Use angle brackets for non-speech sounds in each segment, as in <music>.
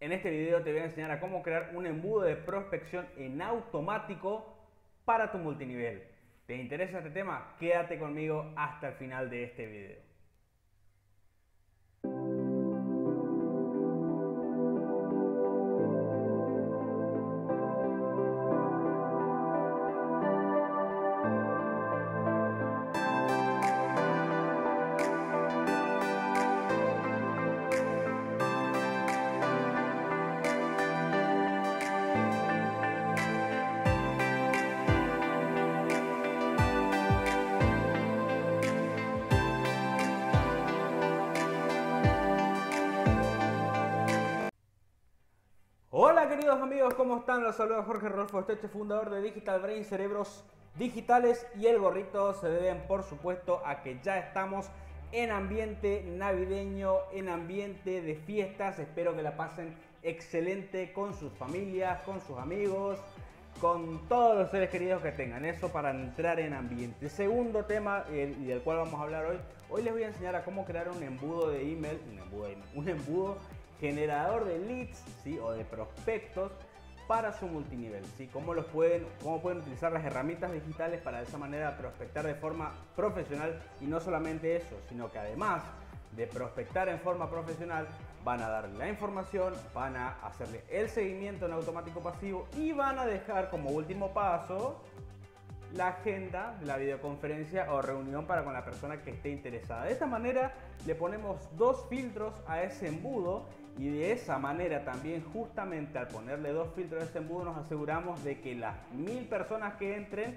En este video te voy a enseñar a cómo crear un embudo de prospección en automático para tu multinivel. ¿Te interesa este tema? Quédate conmigo hasta el final de este video. Los saluda Jorge Rolfo Esteche, fundador de Digital Brain Cerebros Digitales y el gorrito se deben por supuesto a que ya estamos en ambiente navideño, en ambiente de fiestas. Espero que la pasen excelente con sus familias, con sus amigos, con todos los seres queridos que tengan. Eso para entrar en ambiente. Segundo tema y del cual vamos a hablar hoy. Hoy les voy a enseñar a cómo crear un embudo de email, un embudo, un embudo generador de leads ¿sí? o de prospectos para su multinivel. ¿sí? ¿Cómo, los pueden, ¿Cómo pueden utilizar las herramientas digitales para de esa manera prospectar de forma profesional? Y no solamente eso, sino que además de prospectar en forma profesional, van a darle la información, van a hacerle el seguimiento en automático pasivo y van a dejar como último paso la agenda de la videoconferencia o reunión para con la persona que esté interesada. De esta manera le ponemos dos filtros a ese embudo y de esa manera también justamente al ponerle dos filtros a ese embudo nos aseguramos de que las mil personas que entren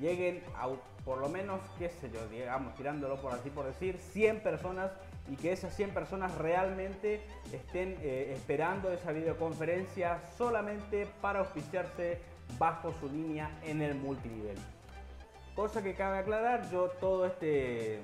lleguen a por lo menos, qué sé yo, digamos, tirándolo por así por decir, 100 personas y que esas 100 personas realmente estén eh, esperando esa videoconferencia solamente para auspiciarse bajo su línea en el multinivel. Cosa que cabe aclarar, yo todo este,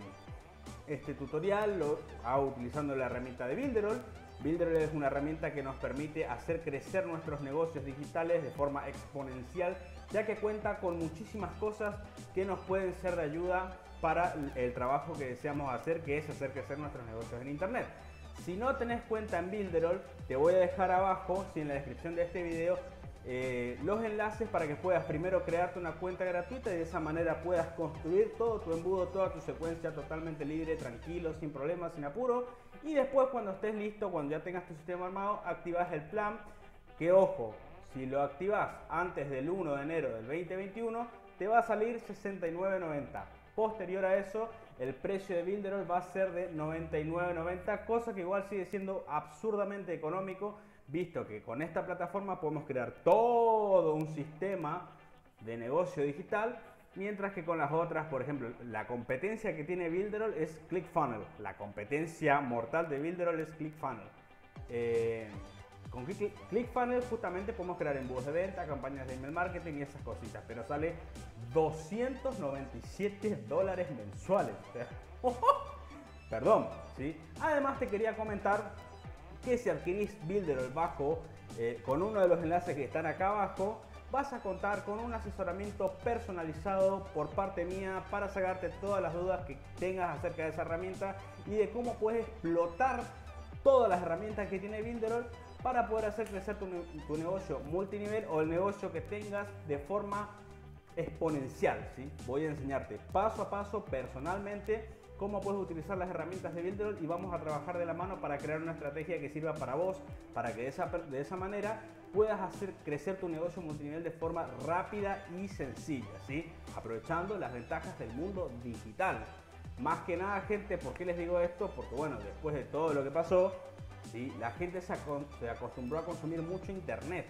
este tutorial lo hago utilizando la herramienta de Builderall. Builderall es una herramienta que nos permite hacer crecer nuestros negocios digitales de forma exponencial, ya que cuenta con muchísimas cosas que nos pueden ser de ayuda para el trabajo que deseamos hacer, que es hacer crecer nuestros negocios en Internet. Si no tenés cuenta en Builderall, te voy a dejar abajo, si en la descripción de este video, eh, los enlaces para que puedas primero crearte una cuenta gratuita y de esa manera puedas construir todo tu embudo, toda tu secuencia totalmente libre, tranquilo, sin problemas, sin apuro. Y después cuando estés listo, cuando ya tengas tu sistema armado, activas el plan. Que ojo, si lo activas antes del 1 de enero del 2021, te va a salir 69.90. Posterior a eso, el precio de Builderall va a ser de 99.90, cosa que igual sigue siendo absurdamente económico visto que con esta plataforma podemos crear todo un sistema de negocio digital, mientras que con las otras, por ejemplo, la competencia que tiene Builderall es ClickFunnels. La competencia mortal de Builderall es ClickFunnels. Eh, con ClickFunnels justamente podemos crear embudos de venta, campañas de email marketing y esas cositas, pero sale 297 dólares mensuales. <laughs> Perdón, ¿sí? Además te quería comentar que si adquirís Builderall bajo eh, con uno de los enlaces que están acá abajo, vas a contar con un asesoramiento personalizado por parte mía para sacarte todas las dudas que tengas acerca de esa herramienta y de cómo puedes explotar todas las herramientas que tiene Builderall para poder hacer crecer tu, tu, negocio multinivel o el negocio que tengas de forma exponencial. ¿sí? Voy a enseñarte paso a paso personalmente cómo puedes utilizar las herramientas de Builderall y vamos a trabajar de la mano para crear una estrategia que sirva para vos, para que de esa, de esa manera puedas hacer crecer tu negocio multinivel de forma rápida y sencilla, ¿sí? aprovechando las ventajas del mundo digital. Más que nada, gente, ¿por qué les digo esto? Porque bueno, después de todo lo que pasó, ¿sí? la gente se, se acostumbró a consumir mucho internet.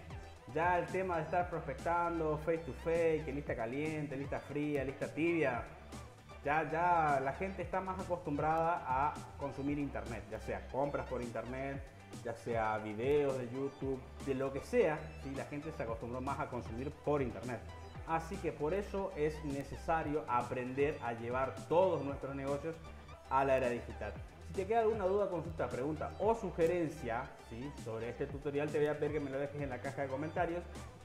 Ya el tema de estar prospectando face to face, que lista caliente, lista fría, lista tibia, ya, ya la gente está más acostumbrada a consumir internet, ya sea compras por internet, ya sea videos de YouTube, de lo que sea, ¿sí? la gente se acostumbró más a consumir por internet. Así que por eso es necesario aprender a llevar todos nuestros negocios a la era digital. Si te queda alguna duda, consulta, pregunta o sugerencia sobre este tutorial, te voy a pedir que me lo dejes en la caja de comentarios.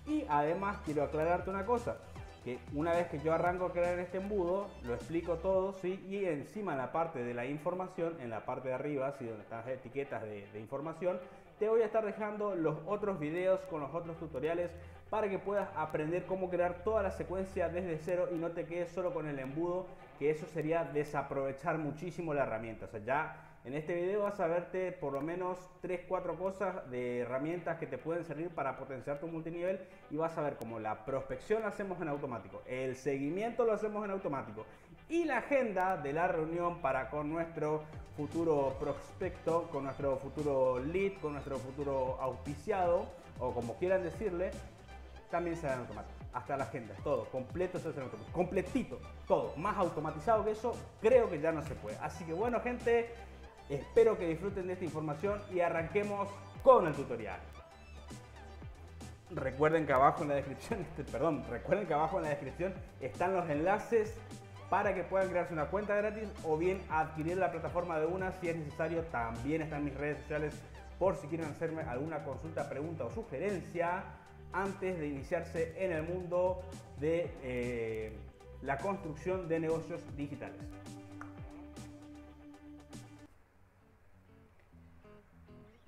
Y además quiero aclararte una cosa. Que una vez que yo arranco a crear este embudo, lo explico todo, ¿sí? Y encima en la parte de la información, en la parte de arriba, ¿sí? Donde están las etiquetas de, de información, te voy a estar dejando los otros videos con los otros tutoriales para que puedas aprender cómo crear toda la secuencia desde cero y no te quedes solo con el embudo, que eso sería desaprovechar muchísimo la herramienta. O sea, ya en este video vas a verte por lo menos 3-4 cosas de herramientas que te pueden servir para potenciar tu multinivel y vas a ver cómo la prospección la hacemos en automático, el seguimiento lo hacemos en automático y la agenda de la reunión para con nuestro futuro prospecto, con nuestro futuro lead, con nuestro futuro auspiciado o como quieran decirle, también se da en automático. Hasta la agenda, todo, completo se hace en automático. Completito, todo. Más automatizado que eso, creo que ya no se puede. Así que bueno, gente, Espero que disfruten de esta información y arranquemos con el tutorial. Recuerden que abajo en la descripción, <laughs> este, perdón, recuerden que abajo en la descripción están los enlaces para que puedan crearse una cuenta gratis o bien adquirir la plataforma de una si es necesario. También están mis redes sociales por si quieren hacerme alguna consulta, pregunta o sugerencia antes de iniciarse en el mundo de eh, la construcción de negocios digitales.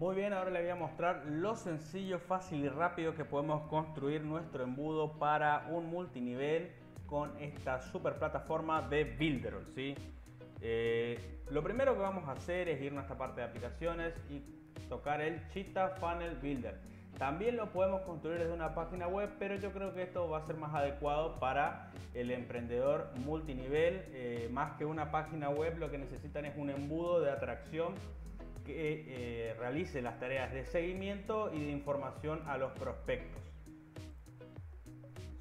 Muy bien, ahora les voy a mostrar lo sencillo, fácil y rápido que podemos construir nuestro embudo para un multinivel con esta super plataforma de Builderall. ¿sí? Eh, lo primero que vamos a hacer es irnos a esta parte de aplicaciones y tocar el Cheetah Funnel Builder. También lo podemos construir desde una página web, pero yo creo que esto va a ser más adecuado para el emprendedor multinivel. Eh, más que una página web, lo que necesitan es un embudo de atracción que eh, realice las tareas de seguimiento y de información a los prospectos.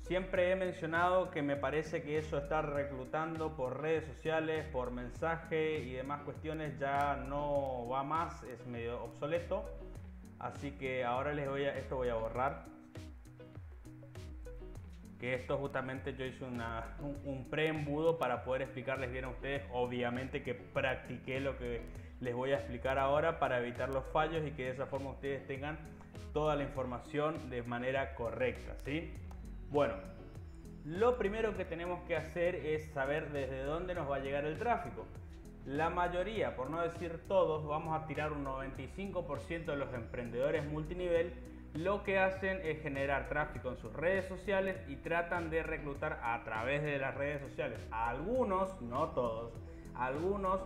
Siempre he mencionado que me parece que eso estar reclutando por redes sociales, por mensaje y demás cuestiones ya no va más, es medio obsoleto. Así que ahora les voy a, esto voy a borrar. Que esto justamente yo hice un, un preembudo para poder explicarles bien a ustedes. Obviamente que practiqué lo que les voy a explicar ahora para evitar los fallos y que de esa forma ustedes tengan toda la información de manera correcta. ¿sí? Bueno, lo primero que tenemos que hacer es saber desde dónde nos va a llegar el tráfico. La mayoría, por no decir todos, vamos a tirar un 95% de los emprendedores multinivel, lo que hacen es generar tráfico en sus redes sociales y tratan de reclutar a través de las redes sociales. algunos, no todos, algunos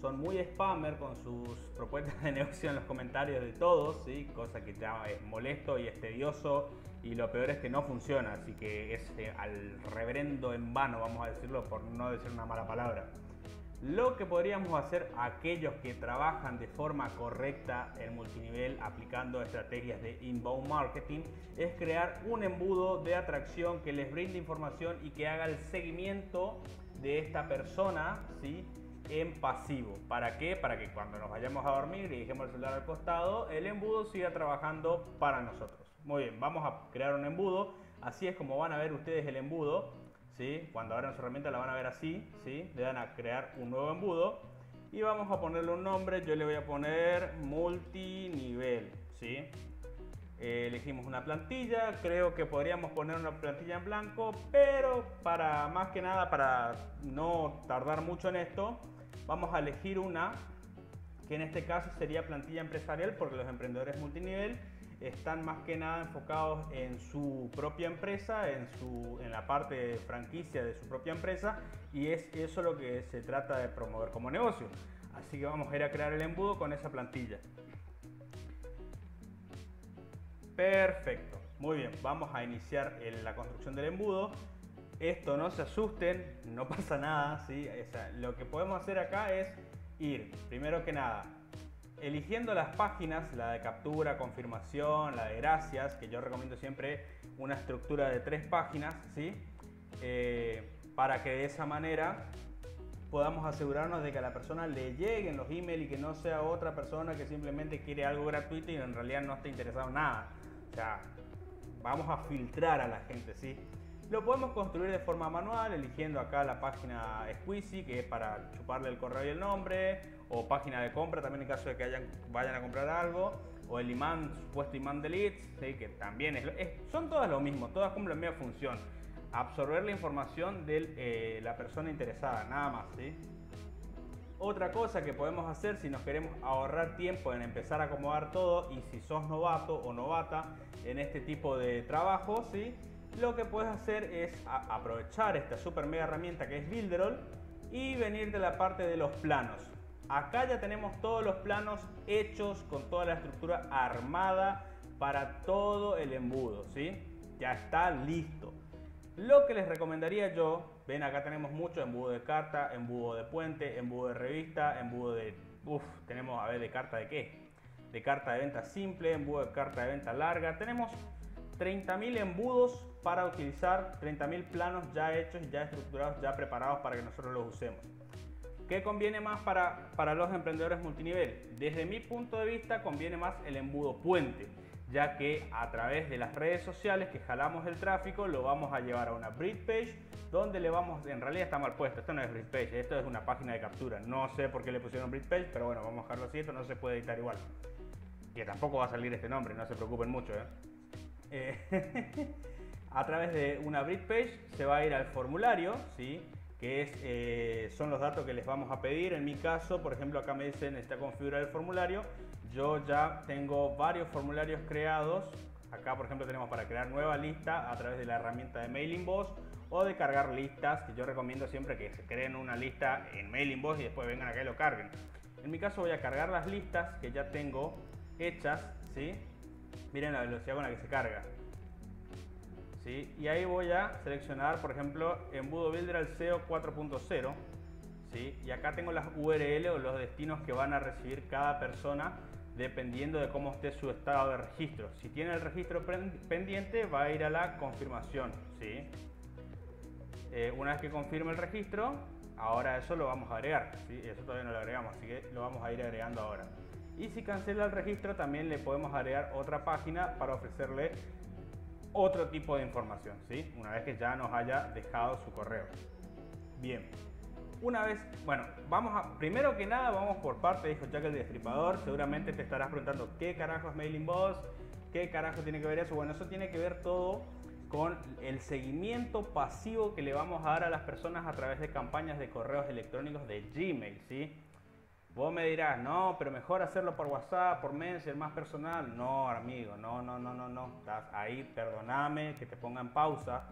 son muy spammer con sus <laughs> propuestas de negocio en los comentarios de todos, ¿sí? cosa que ya es molesto y es tedioso y lo peor es que no funciona, así que es eh, al reverendo en vano, vamos a decirlo por no decir una mala palabra. Lo que podríamos hacer aquellos que trabajan de forma correcta en multinivel aplicando estrategias de inbound marketing es crear un embudo de atracción que les brinde información y que haga el seguimiento de esta persona, ¿sí? En pasivo. ¿Para qué? Para que cuando nos vayamos a dormir y dejemos el celular al costado, el embudo siga trabajando para nosotros. Muy bien, vamos a crear un embudo. Así es como van a ver ustedes el embudo. ¿sí? Cuando abran su herramienta la van a ver así. ¿sí? Le dan a crear un nuevo embudo. Y vamos a ponerle un nombre. Yo le voy a poner multinivel. ¿sí? Elegimos una plantilla, creo que podríamos poner una plantilla en blanco, pero para más que nada, para no tardar mucho en esto, vamos a elegir una que en este caso sería plantilla empresarial porque los emprendedores multinivel están más que nada enfocados en su propia empresa, en, su, en la parte de franquicia de su propia empresa y es eso lo que se trata de promover como negocio. Así que vamos a ir a crear el embudo con esa plantilla. Perfecto, muy bien, vamos a iniciar la construcción del embudo. Esto no se asusten, no <laughs> pasa nada, ¿sí? lo que podemos hacer acá es ir, primero que nada, eligiendo las páginas, la de captura, confirmación, la de gracias, que yo recomiendo siempre una estructura de tres páginas, ¿sí? Eh, para que de esa manera podamos asegurarnos de que a la persona le lleguen los emails y que no sea otra persona que simplemente quiere algo gratuito y en realidad no está interesado en nada. O sea, vamos a filtrar a la gente, ¿sí? Lo podemos construir de forma manual, eligiendo acá la página Squeezy, que es para chuparle el correo y el nombre, o página de compra también en caso de que vayan a comprar algo, o el imán, supuesto imán de leads, ¿sí? que también es, son todas lo mismo, todas cumplen la misma función. absorber la información de eh, la persona interesada, nada más. ¿sí? Otra cosa que podemos hacer si nos queremos ahorrar tiempo en empezar a acomodar todo y si sos novato o novata en este tipo de trabajo, ¿sí? Lo que puedes hacer es aprovechar esta super mega herramienta que es Builderall y venir de la parte de los planos. Acá ya tenemos todos los planos hechos con toda la estructura armada para todo el embudo, ¿sí? Ya está listo. Lo que les recomendaría yo, ven acá tenemos mucho embudo de carta, embudo de puente, embudo de revista, embudo de... Uf, tenemos, a ver, de carta de qué? De carta de venta simple, embudo de carta de venta larga. Tenemos 30.000 embudos para utilizar, 30.000 planos ya hechos, ya estructurados, ya preparados para que nosotros los usemos. ¿Qué conviene más para, para los emprendedores multinivel? Desde mi punto de vista conviene más el embudo puente, ya que a través de las redes sociales que jalamos el tráfico lo vamos a llevar a una bridge page donde le vamos, en realidad está mal puesto, esto no es bridge page, esto es una página de captura, no sé por qué le pusieron bridge page, pero bueno, vamos a dejarlo así, esto no se puede editar igual. Que tampoco va a salir este nombre, no se preocupen mucho. ¿eh? Eh, <laughs> a través de una bridge page se va a ir al formulario, ¿sí? que es, eh, son los datos que les vamos a pedir. En mi caso, por ejemplo, acá me dicen está configurado el formulario. Yo ya tengo varios formularios creados. Acá, por ejemplo, tenemos para crear nueva lista a través de la herramienta de Mailing Boss o de cargar listas, que yo recomiendo siempre que se creen una lista en Mailing Boss y después vengan acá y lo carguen. En mi caso voy a cargar las listas que ya tengo hechas, ¿sí? Miren la velocidad con la que se carga. Y ahí voy a seleccionar, por ejemplo, embudo builder al SEO 4.0. ¿sí? Y acá tengo las URL o los destinos que van a recibir cada persona dependiendo de cómo esté su estado de registro. Si tiene el registro pendiente, va a ir a la confirmación. ¿sí? Eh, una vez que confirme el registro, ahora eso lo vamos a agregar. ¿sí? Eso todavía no lo agregamos, así que lo vamos a ir agregando ahora. Y si cancela el registro, también le podemos agregar otra página para ofrecerle otro tipo de información, ¿sí? Una vez que ya nos haya dejado su correo. Bien. Una vez, bueno, vamos a, primero que nada vamos por parte, dijo Jack el Destripador, seguramente te estarás preguntando qué carajo es Mailing Boss, qué carajo tiene que ver eso, bueno, eso tiene que ver todo con el seguimiento pasivo que le vamos a dar a las personas a través de campañas de correos electrónicos de Gmail, ¿sí? Vos me dirás, no, pero mejor hacerlo por WhatsApp, por Messenger, más personal. No, amigo, no, no, no, no, no. Estás ahí, perdoname que te ponga en pausa,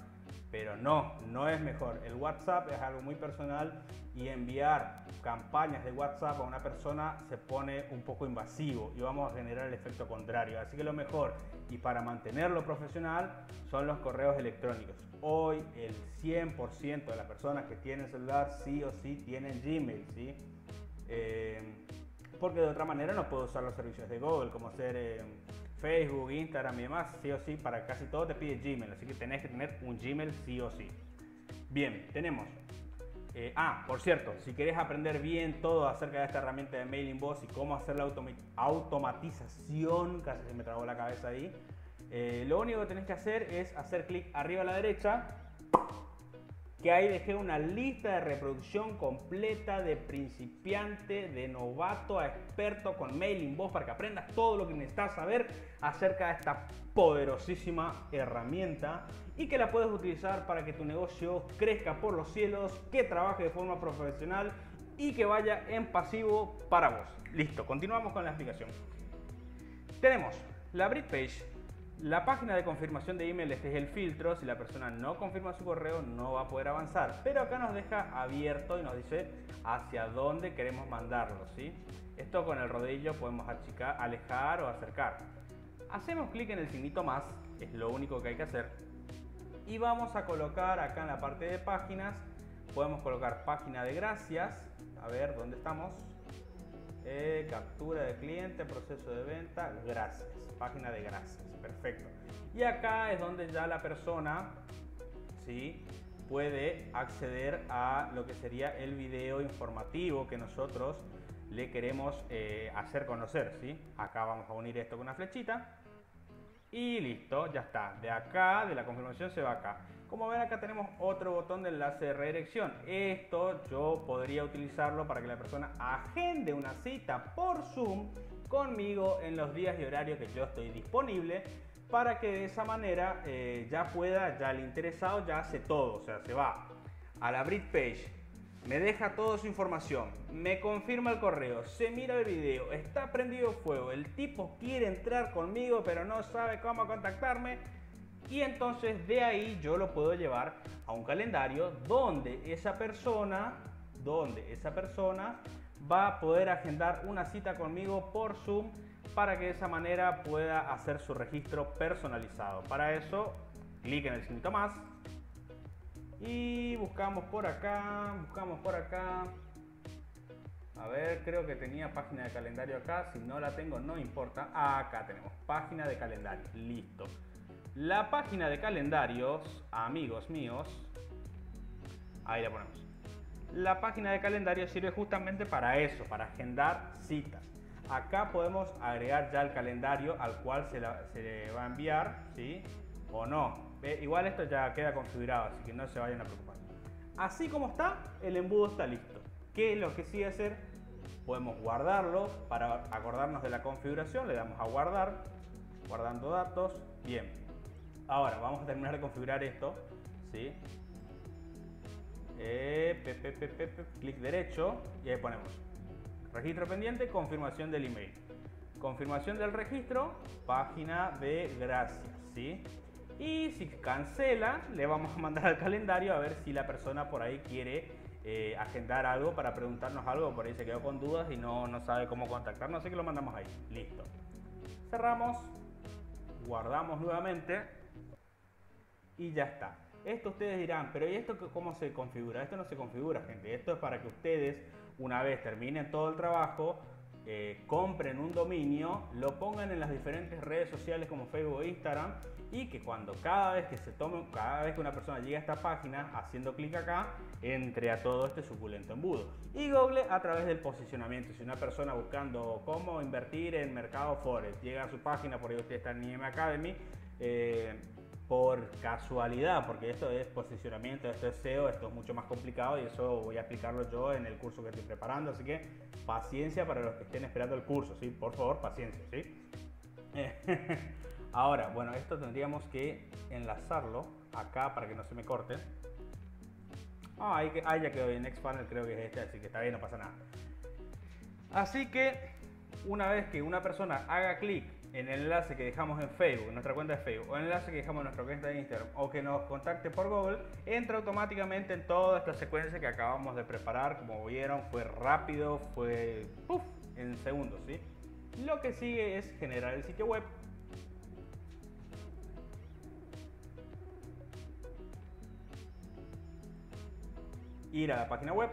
pero no, no es mejor. El WhatsApp es algo muy personal y enviar campañas de WhatsApp a una persona se pone un poco invasivo y vamos a generar el efecto contrario. Así que lo mejor y para mantenerlo profesional son los correos electrónicos. Hoy el 100% de las personas que tienen celular sí o sí tienen Gmail, ¿sí? Eh, porque de otra manera no puedo usar los servicios de Google, como ser eh, Facebook, Instagram y demás. Sí o sí, para casi todo te pide Gmail, así que tenés que tener un Gmail sí o sí. Bien, tenemos. Eh, ah, por cierto, si querés aprender bien todo acerca de esta herramienta de Mailing Boss y cómo hacer la automatización, casi se me trabó la cabeza ahí, lo único que tenés que hacer es hacer clic arriba a la derecha que ahí dejé una lista de reproducción completa de principiante, de novato a experto con Mailing Boss para que aprendas todo lo que necesitas saber acerca de esta poderosísima herramienta y que la puedes utilizar para que tu negocio crezca por los cielos, que trabaje de forma profesional y que vaya en pasivo para vos. Listo, continuamos con la explicación. Tenemos la Bridge Page la página de confirmación de email, este es el filtro, si la persona no confirma su correo no va a poder avanzar, pero acá nos deja abierto y nos dice hacia dónde queremos mandarlo, ¿sí? Esto con el rodillo podemos achicar, alejar o acercar. Hacemos clic en el signito más, es lo único que hay que hacer, y vamos a colocar acá en la parte de páginas, podemos colocar página de gracias, a ver dónde estamos, eh, captura de cliente, proceso de venta, gracias, página de gracias perfecto. Y acá es donde ya la persona ¿sí? puede acceder a lo que sería el video informativo que nosotros le queremos eh, hacer conocer. ¿sí? Acá vamos a unir esto con una flechita. Y listo, ya está. De acá, de la confirmación se va acá. Como ven acá tenemos otro botón de enlace de redirección. Esto yo podría utilizarlo para que la persona agende una cita por Zoom conmigo en los días y horarios que yo estoy disponible para que de esa manera eh, ya pueda, ya el interesado ya hace todo, o sea, se va a la Brit Page, me deja toda su información, me confirma el correo, se mira el video, está prendido fuego, el tipo quiere entrar conmigo pero no sabe cómo contactarme y entonces de ahí yo lo puedo llevar a un calendario donde esa persona, donde esa persona va a poder agendar una cita conmigo por Zoom para que de esa manera pueda hacer su registro personalizado. Para eso, clic en el signo más y buscamos por acá, buscamos por acá. A ver, creo que tenía página de calendario acá. Si no la tengo, no importa. Acá tenemos página de calendario. Listo. La página de calendarios, amigos míos. Ahí la ponemos. La página de calendario sirve justamente para eso, para agendar citas. Acá podemos agregar ya el calendario al cual se, le va a enviar, ¿sí? O no. igual esto ya queda configurado, así que no se vayan a preocupar. Así como está, el embudo está listo. ¿Qué es lo que sigue hacer? Podemos guardarlo para acordarnos de la configuración. Le damos a guardar, guardando datos. Bien. Ahora vamos a terminar de configurar esto, ¿sí? Eh, clic derecho y ahí ponemos registro pendiente, confirmación del email. Confirmación del registro, página de gracias, ¿sí? Y si cancela, le vamos a mandar al calendario a ver si la persona por ahí quiere eh, agendar algo para preguntarnos algo, por ahí se quedó con dudas y no, no sabe cómo contactarnos, así que lo mandamos ahí. Listo. Cerramos, guardamos nuevamente y ya está. Esto ustedes dirán, pero ¿y esto cómo se configura? Esto no se configura, gente. Esto es para que ustedes, una vez terminen todo el trabajo, eh, compren un dominio, lo pongan en las diferentes redes sociales como Facebook e Instagram y que cuando cada vez que se tome, cada vez que una persona llegue a esta página, haciendo clic acá, entre a todo este suculento embudo. Y Google a través del posicionamiento. Si una persona buscando cómo invertir en mercado forex llega a su página, por ahí usted está en IM Academy, eh, por casualidad, porque esto es posicionamiento, esto es SEO, esto es mucho más complicado y eso voy a explicarlo yo en el curso que estoy preparando, así que paciencia para los que estén esperando el curso, ¿sí? Por favor, paciencia, ¿sí? <laughs> Ahora, bueno, esto tendríamos que enlazarlo acá para que no se me corte. Ah, ahí, ya quedó bien, Next Panel creo que es este, así que está bien, no pasa nada. Así que una vez que una persona haga clic en el enlace que dejamos en Facebook, en nuestra cuenta de Facebook, o en el enlace que dejamos en nuestra cuenta de Instagram, o que nos contacte por Google, entra automáticamente en toda esta secuencia que acabamos de preparar. Como vieron, fue rápido, fue en segundos, ¿sí? Lo que sigue es generar el sitio web. Ir a la página web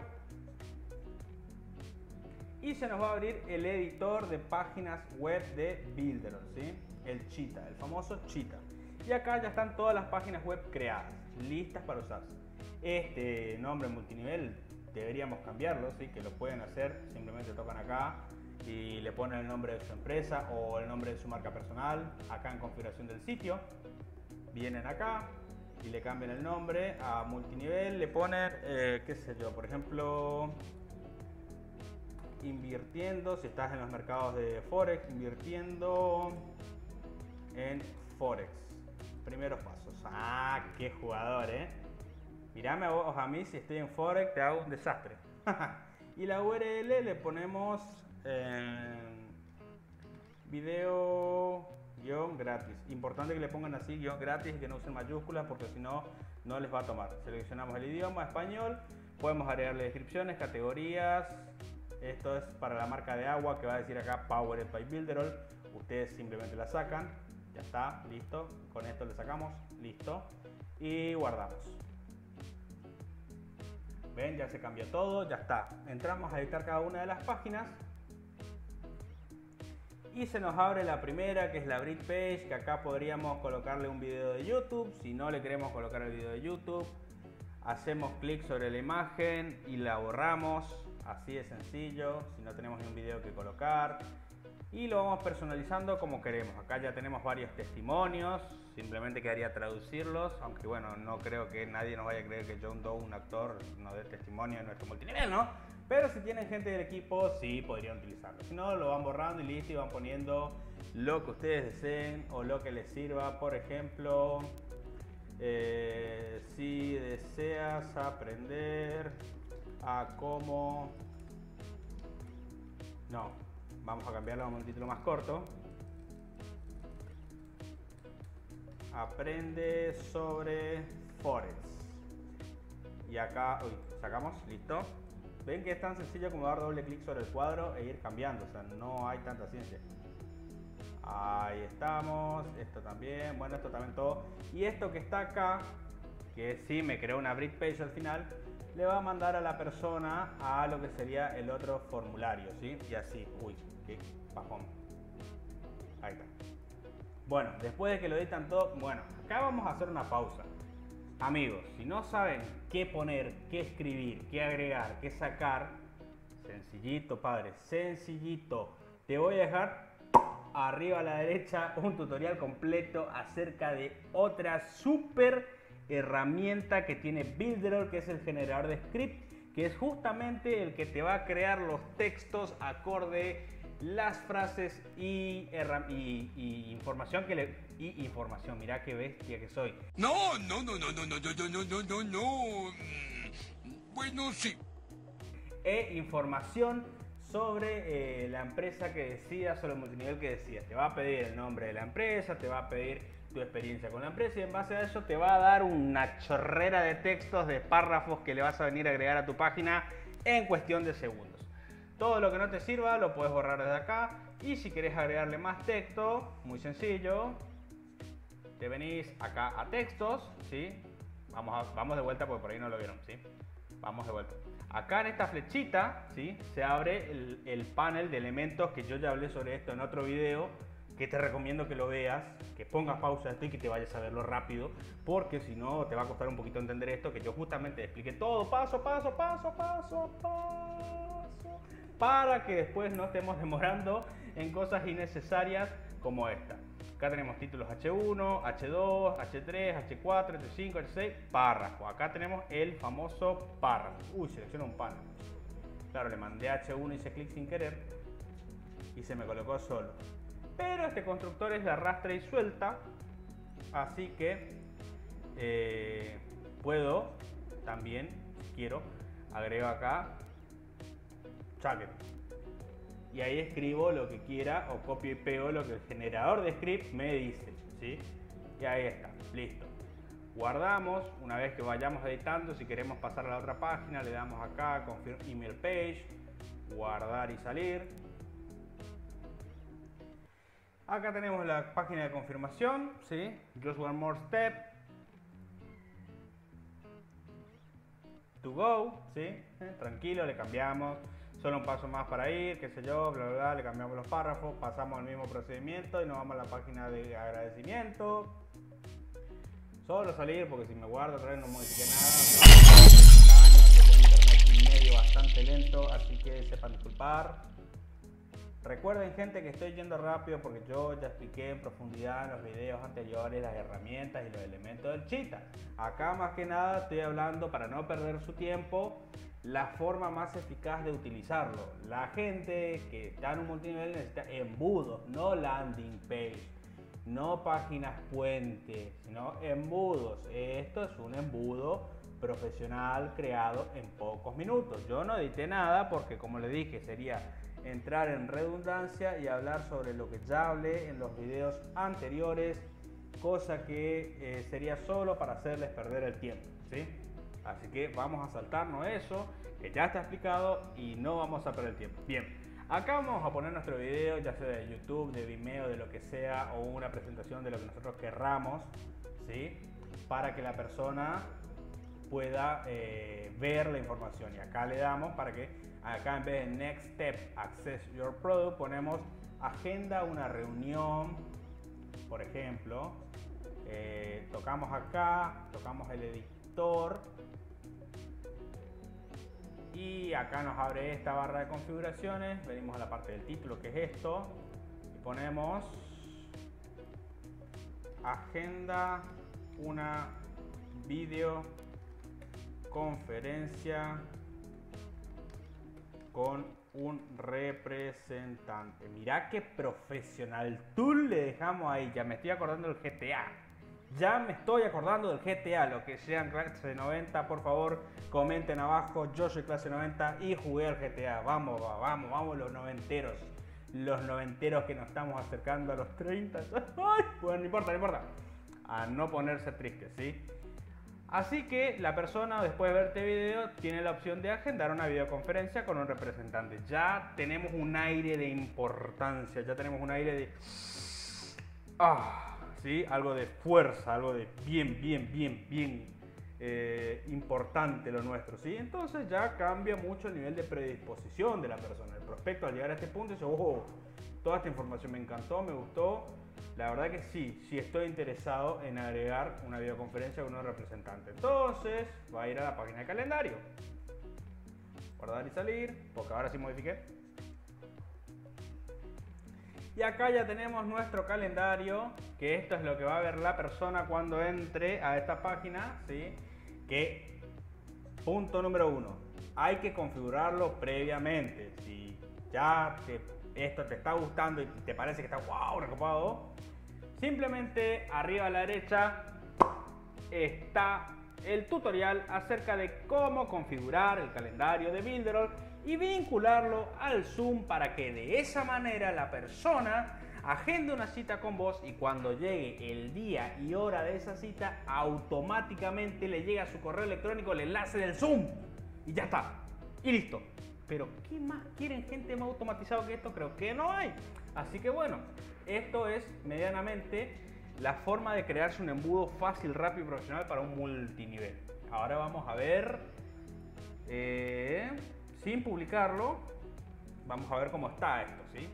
y se nos va a abrir el editor de páginas web de Builder, ¿sí? el Cheetah, el famoso Cheetah. Y acá ya están todas las páginas web creadas, listas para usarse. Este nombre multinivel deberíamos cambiarlo, ¿sí? que lo pueden hacer, simplemente tocan acá y le ponen el nombre de su empresa o el nombre de su marca personal, acá en configuración del sitio, vienen acá y le cambian el nombre a multinivel, le ponen, eh, qué sé yo, por ejemplo, invirtiendo, si estás en los mercados de Forex, invirtiendo en Forex. Primeros pasos. Ah, qué jugador, ¿eh? Mirame a vos, a mí, si estoy en Forex, te hago un desastre. <laughs> y la URL le ponemos video guion gratis. Importante que le pongan así guion gratis y que no usen mayúsculas porque si no, no les va a tomar. Seleccionamos el idioma español, podemos agregarle descripciones, categorías, esto es para la marca de agua que va a decir acá Powered by Builderall. Ustedes simplemente la sacan. Ya está, listo. Con esto le sacamos, listo. Y guardamos. Ven, ya se cambió todo, ya está. Entramos a editar cada una de las páginas. Y se nos abre la primera, que es la Brit Page, que acá podríamos colocarle un video de YouTube. Si no le queremos colocar el video de YouTube, hacemos clic sobre la imagen y la borramos Así de sencillo, si no tenemos ni un video que colocar. Y lo vamos personalizando como queremos. Acá ya tenemos varios testimonios, simplemente quedaría traducirlos, aunque bueno, no creo que nadie nos vaya a creer que John Doe, un actor, nos dé testimonio en nuestro multinivel, ¿no? Pero si tienen gente del equipo, sí podrían utilizarlo. Si no, lo van borrando y listo y van poniendo lo que ustedes deseen o lo que les sirva. Por ejemplo, eh, si deseas aprender a cómo... No, vamos a cambiarlo a un título más corto. Aprende sobre Forex. Y acá, uy, sacamos, listo. Ven que es tan sencillo como dar doble clic sobre el cuadro e ir cambiando, o sea, no hay tanta ciencia. Ahí estamos, esto también, bueno, esto también todo. Y esto que está acá, que sí me creó una bridge page al final, le va a mandar a la persona a lo que sería el otro formulario, ¿sí? Y así, uy, qué bajón. Ahí está. Bueno, después de que lo editan todo, bueno, acá vamos a hacer una pausa. Amigos, si no saben qué poner, qué escribir, qué agregar, qué sacar, sencillito, padre, sencillito. Te voy a dejar arriba a la derecha un tutorial completo acerca de otra super herramienta que tiene Builder, que es el generador de script, que es justamente el que te va a crear los textos acorde las frases y, y, información que le y información. Mira qué bestia que soy. No no no no no no no no no no. No bueno sí. E información sobre eh, la empresa que decidas o el multinivel que decidas te va a pedir el nombre de la empresa te va a pedir tu experiencia con la empresa y en base a eso te va a dar una chorrera de textos de párrafos que le vas a venir a agregar a tu página en cuestión de segundos todo lo que no te sirva lo puedes borrar desde acá. Y si querés agregarle más texto, muy sencillo, te venís acá a textos, ¿sí? Vamos, vamos de vuelta porque por ahí no lo vieron, ¿sí? Vamos de vuelta. Acá en esta flechita, ¿sí? Se abre el, el panel de elementos que yo ya hablé sobre esto en otro video que te recomiendo que lo veas, que pongas pausa esto y que te vayas a verlo rápido, porque si no te va a costar un poquito entender esto, que yo justamente expliqué todo paso, paso, paso, paso, paso, para que después no estemos demorando en cosas innecesarias como esta. Acá tenemos títulos H1, H2, H3, H4, H5, H6, párrafo. Acá tenemos el famoso párrafo. Uy, selecciona un panel. Claro, le mandé H1 y hice clic sin querer y se me colocó solo pero este constructor es de arrastra y suelta, así que eh, puedo también, quiero, agrego acá Chucket. Y ahí escribo lo que quiera o copio y pego lo que el generador de script me dice. ¿sí? Y ahí está, listo. Guardamos, una vez que vayamos editando, si queremos pasar a la otra página, le damos acá, confirm email page, guardar y salir Acá tenemos la página de confirmación, ¿sí? Just one more step. To go, ¿sí? Eh, tranquilo, le cambiamos. Solo un paso más para ir, qué sé yo, bla, bla, bla, le cambiamos los párrafos, pasamos al mismo procedimiento y nos vamos a la página de agradecimiento. Solo salir, porque si me guardo otra vez no modifique nada. internet medio bastante lento, así que sepan disculpar. Recuerden gente que estoy yendo rápido porque yo ya expliqué en profundidad en los videos anteriores las herramientas y los elementos del Cheetah. Acá más que nada estoy hablando para no perder su tiempo la forma más eficaz de utilizarlo. La gente que está en un multinivel necesita embudos, no landing page, no páginas puentes, sino embudos. Esto es un embudo profesional creado en pocos minutos. Yo no edité nada porque como le dije sería entrar en redundancia y hablar sobre lo que ya hablé en los videos anteriores, cosa que eh, sería solo para hacerles perder el tiempo. ¿sí? Así que vamos a saltarnos eso, que ya está explicado y no vamos a perder el tiempo. Bien, acá vamos a poner nuestro video, ya sea de YouTube, de Vimeo, de lo que sea, o una presentación de lo que nosotros querramos, ¿sí? para que la persona pueda eh, ver la información. Y acá le damos para que acá en vez de Next Step Access Your Product ponemos agenda una reunión, por ejemplo. Eh, tocamos acá, tocamos el editor y acá nos abre esta barra de configuraciones. Venimos a la parte del título que es esto y ponemos agenda una video conferencia con un representante. Mirá qué profesional tool le dejamos ahí. Ya me estoy acordando del GTA. Ya me estoy acordando del GTA. Lo que sean clase 90, por favor, comenten abajo. Yo soy clase 90 y jugué al GTA. Vamos, vamos, vamos los noventeros. Los noventeros que nos estamos acercando a los 30. <laughs> bueno, no importa, no importa. A no ponerse tristes, ¿sí? Así que la persona después de ver este video tiene la opción de agendar una videoconferencia con un representante. Ya tenemos un aire de importancia, ya tenemos un aire de... Ah, ¿sí? Algo de fuerza, algo de bien, bien, bien, bien eh, importante lo nuestro, ¿sí? Entonces ya cambia mucho el nivel de predisposición de la persona. El prospecto al llegar a este punto dice, ojo, toda esta información me encantó, me gustó, la verdad que sí, sí estoy interesado en agregar una videoconferencia con un representante. Entonces, va a ir a la página de calendario. Guardar y salir, porque ahora sí modifiqué. Y acá ya tenemos nuestro calendario, que esto es lo que va a ver la persona cuando entre a esta página, ¿sí? Que, punto número uno, hay que configurarlo previamente. Si ya esto te está gustando y te parece que está wow, recopado, Simplemente arriba a la derecha está el tutorial acerca de cómo configurar el calendario de Builderall y vincularlo al Zoom para que de esa manera la persona agende una cita con vos y cuando llegue el día y hora de esa cita automáticamente le llega a su correo electrónico el enlace del Zoom y ya está y listo pero ¿qué más quieren gente más automatizado que esto? Creo que no hay. Así que bueno, esto es medianamente la forma de crearse un embudo fácil, rápido y profesional para un multinivel. Ahora vamos a ver, eh, sin publicarlo, vamos a ver cómo está esto, ¿sí?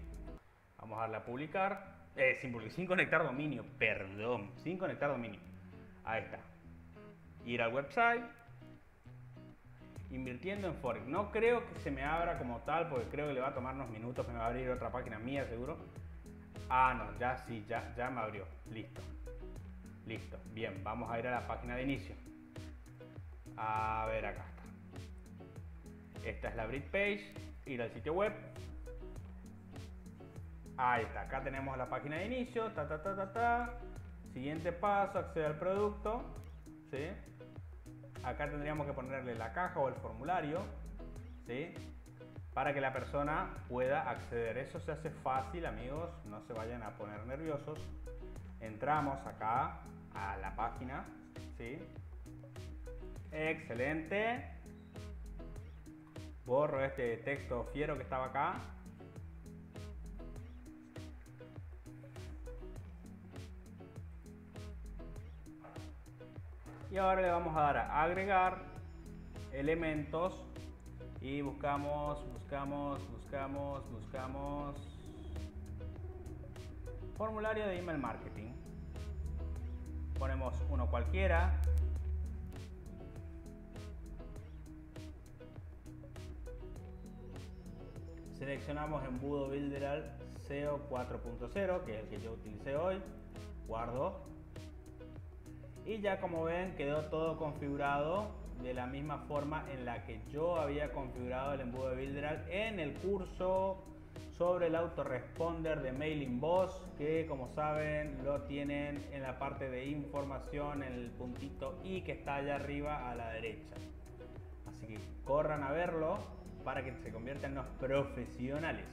Vamos a darle a publicar, eh, sin, sin conectar dominio, perdón, sin conectar dominio. Ahí está. Ir al website, invirtiendo en Forex. No creo que se me abra como tal, porque creo que le va a tomar unos minutos, me va a abrir otra página mía seguro. Ah, no, ya sí, ya, ya me abrió. Listo. Listo. Bien, vamos a ir a la página de inicio. A ver, acá está. Esta es la Brit Page. Ir al sitio web. Ahí está, acá tenemos la página de inicio. Ta, ta, ta, ta, ta. Siguiente paso, acceder al producto. ¿Sí? acá tendríamos que ponerle la caja o el formulario, ¿sí? Para que la persona pueda acceder. Eso se hace fácil, amigos, no se vayan a poner nerviosos. Entramos acá a la página, ¿sí? Excelente. Borro este texto fiero que estaba acá y ahora le vamos a dar a agregar elementos y buscamos, buscamos, buscamos, buscamos formulario de email marketing. Ponemos uno cualquiera. Seleccionamos embudo Builderal SEO 4.0, que es el que yo utilicé hoy. Guardo y ya como ven quedó todo configurado de la misma forma en la que yo había configurado el embudo de Builderal en el curso sobre el autoresponder de Mailing Boss que como saben lo tienen en la parte de información en el puntito i que está allá arriba a la derecha. Así que corran a verlo para que se conviertan en los profesionales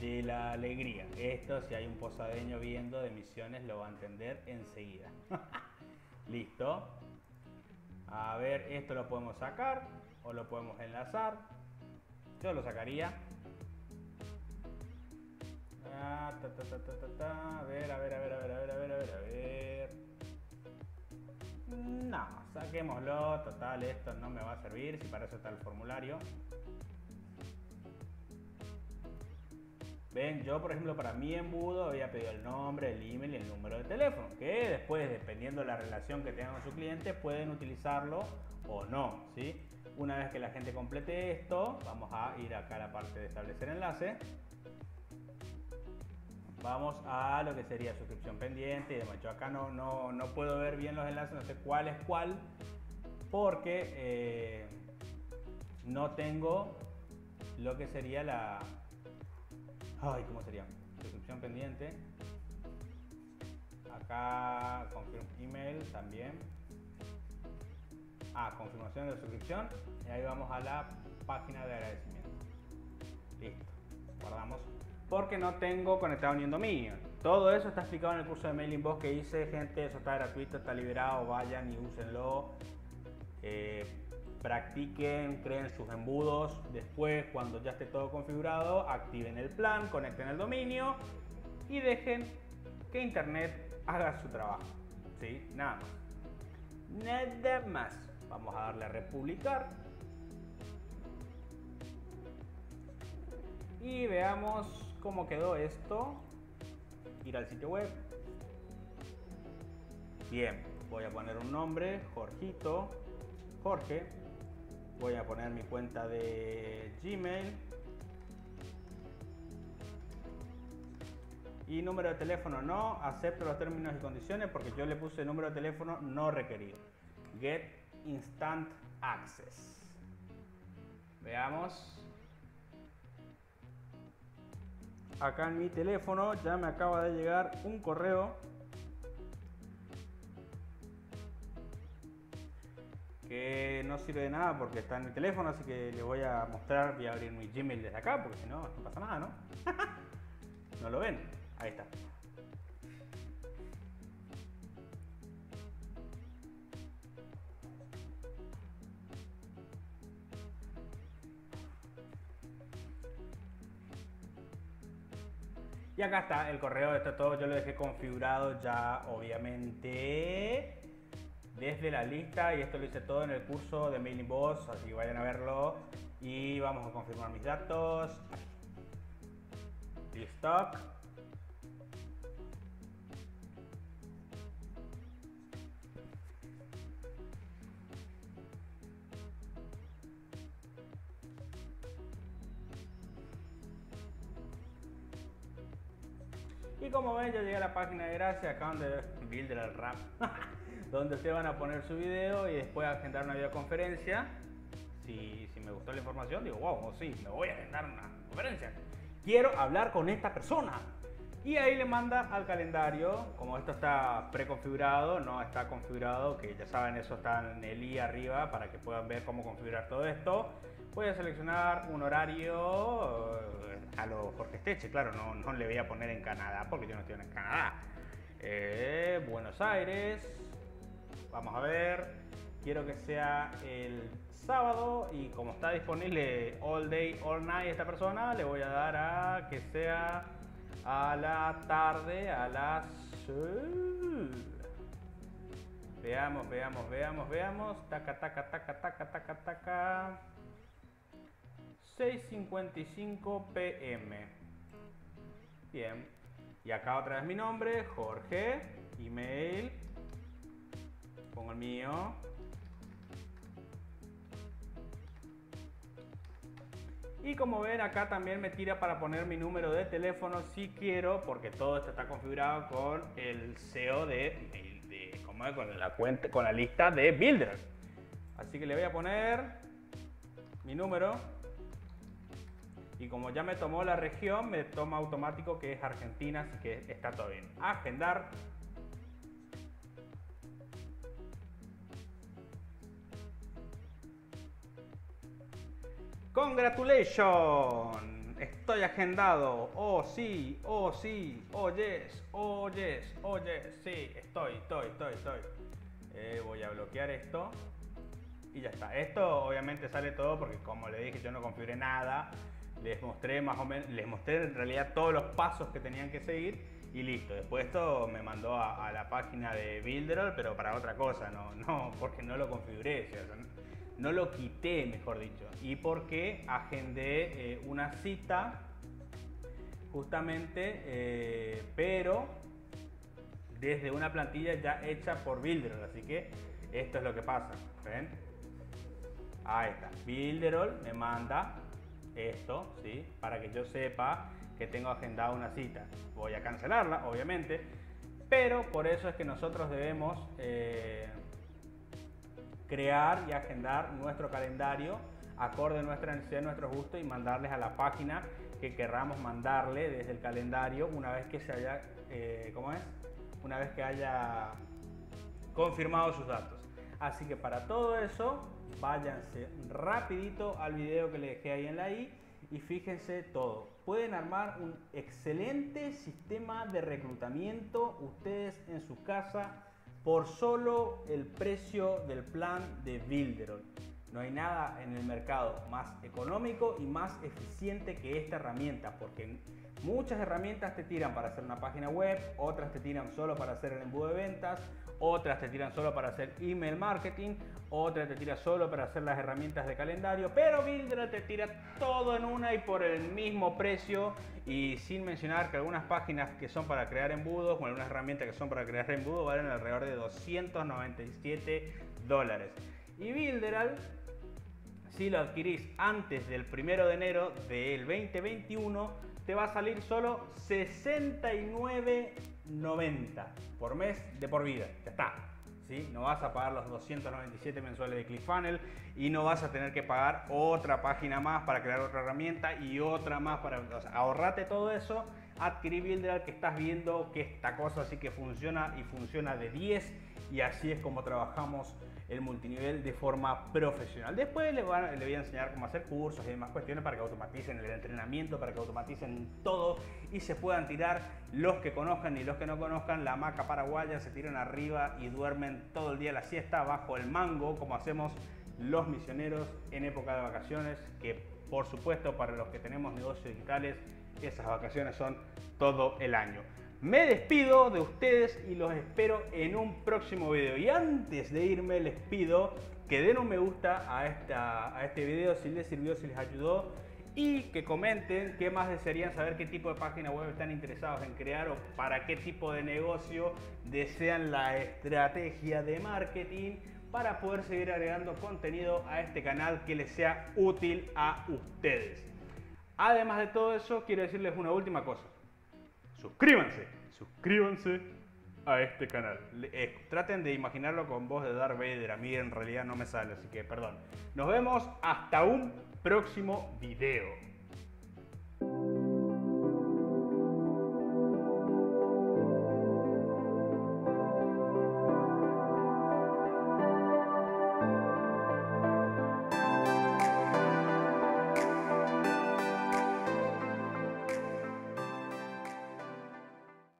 de la alegría. Esto si hay un posadeño viendo de misiones lo va a entender enseguida. <laughs> Listo. A ver, esto lo podemos sacar o lo podemos enlazar. Yo lo sacaría. a ver, a ver, a ver, a ver, a ver, a ver, a ver, a ver. No, saquémoslo. Total, esto no me va a servir. Si para eso está el formulario. Ven, yo por ejemplo para mi embudo había pedido el nombre, el email y el número de teléfono, que después dependiendo de la relación que tengan con su cliente pueden utilizarlo o no, ¿sí? Una vez que la gente complete esto, vamos a ir acá a la parte de establecer enlace. Vamos a lo que sería suscripción pendiente y demás. Yo acá no, no, no puedo ver bien los enlaces, no sé cuál es cuál, porque eh, no tengo lo que sería la... Ay, ¿cómo sería? Suscripción pendiente. Acá confirm email también. Ah, confirmación de suscripción. Y ahí vamos a la página de agradecimiento. Listo. Guardamos. Porque no tengo conectado ni un dominio. Todo eso está explicado en el curso de Mailing Box que hice, gente. Eso está gratuito, está liberado. Vayan y úsenlo. Eh, practiquen, creen sus embudos. Después, cuando ya esté todo configurado, activen el plan, conecten el dominio y dejen que Internet haga su trabajo. ¿Sí? Nada más. Nada más. Vamos a darle a republicar. Y veamos cómo quedó esto. Ir al sitio web. Bien, voy a poner un nombre, Jorgito, Jorge. Voy a poner mi cuenta de Gmail. Y número de teléfono no, acepto los términos y condiciones porque yo le puse número de teléfono no requerido. Get Instant Access. Veamos. Acá en mi teléfono ya me acaba de llegar un correo que no sirve de nada porque está en mi teléfono, así que les voy a mostrar, voy a abrir mi Gmail desde acá porque si no, no pasa nada, ¿no? <laughs> no lo ven, ahí está. Y acá está el correo, esto todo yo lo dejé configurado ya obviamente desde la lista y esto lo hice todo en el curso de Mailing Boss, así que vayan a verlo y vamos a confirmar mis datos. Stock. Y como ven, ya llegué a la página de gracia, acá donde Builder el Rap, <laughs> donde ustedes van a poner su video y después agendar una videoconferencia. Si, me gustó la información, digo, wow, sí, me voy a agendar una conferencia. Quiero hablar con esta persona. Y ahí le manda al calendario, como esto está preconfigurado, no está configurado, que ya saben, eso está en el i arriba para que puedan ver cómo configurar todo esto. Voy a seleccionar un horario eh, a lo Jorge Esteche, claro, no, no le voy a poner en Canadá porque yo no estoy en Canadá. Eh, Buenos Aires, vamos a ver, quiero que sea el sábado y como está disponible all day, all night esta persona, le voy a dar a que sea a la tarde, a las... Veamos, veamos, veamos, veamos. Taca, taca, taca, taca, taca, taca. 6.55 pm. Bien. Y acá otra vez mi nombre, Jorge, email. Pongo el mío. Y como ven acá también me tira para poner mi número de teléfono si quiero, porque todo esto está configurado con el SEO de, ¿cómo es? con la cuenta, con la lista de Builder. Así que le voy a poner mi número. Y como ya me tomó la región, me toma automático que es Argentina, así que está todo bien. Agendar. Congratulations. Estoy agendado. Oh sí, oh sí, oh yes, oh yes, oh yes. Sí, estoy, estoy, estoy, estoy. Eh, voy a bloquear esto. Y ya está. Esto obviamente sale todo porque como le dije yo no configuré nada. Les mostré más o menos, les mostré en realidad todos los pasos que tenían que seguir y listo. Después esto me mandó a, a la página de Builderall, pero para otra cosa, no, no, porque no lo configuré. ¿cierto? No lo quité, mejor dicho, y porque agendé eh, una cita justamente, eh, pero desde una plantilla ya hecha por Builderall, así que esto es lo que pasa, ¿ven? Ahí está, Builderall me manda esto, ¿sí? Para que yo sepa que tengo agendada una cita. Voy a cancelarla, obviamente, pero por eso es que nosotros debemos... Eh, crear y agendar nuestro calendario acorde a nuestra necesidad, nuestro gusto y mandarles a la página que querramos mandarle desde el calendario una vez que se haya, eh, ¿cómo es? Una vez que haya confirmado sus datos. Así que para todo eso, váyanse rapidito al video que le dejé ahí en la i y fíjense todo. Pueden armar un excelente sistema de reclutamiento ustedes en su casa por solo el precio del plan de Builderall. No hay nada en el mercado más económico y más eficiente que esta herramienta, porque muchas herramientas te tiran para hacer una página web, otras te tiran solo para hacer el embudo de ventas, otras te tiran solo para hacer email marketing, otras te tiran solo para hacer las herramientas de calendario, pero Builder te tira todo en una y por el mismo precio y sin mencionar que algunas páginas que son para crear embudos o algunas herramientas que son para crear embudos valen alrededor de 297 dólares. Y Builderal si lo adquirís antes del primero de enero del 2021, te va a salir solo 69.90 por mes de por vida. Ya está. No vas a pagar los 297 mensuales de ClickFunnels y no vas a tener que pagar otra página más para crear otra herramienta y otra más para... O ahorrate todo eso, adquirí Builder que estás viendo que esta cosa sí que funciona y funciona de 10 y así es como trabajamos el multinivel de forma profesional. Después le, voy a enseñar cómo hacer cursos y demás cuestiones para que automaticen el entrenamiento, para que automaticen todo y se puedan tirar los que conozcan y los que no conozcan la maca paraguaya, se tiran arriba y duermen todo el día la siesta bajo el mango, como hacemos los misioneros en época de vacaciones, que por supuesto para los que tenemos negocios digitales, esas vacaciones son todo el año. Me despido de ustedes y los espero en un próximo video. Y antes de irme les pido que den un me gusta a, esta, a este video si les sirvió, si les ayudó y que comenten qué más desearían saber, qué tipo de página web están interesados en crear o para qué tipo de negocio desean la estrategia de marketing para poder seguir agregando contenido a este canal que les sea útil a ustedes. Además de todo eso, quiero decirles una última cosa suscríbanse, suscríbanse a este canal. Eh, traten de imaginarlo con voz de Darth Vader, a mí en realidad no me sale, así que perdón. Nos vemos hasta un próximo video.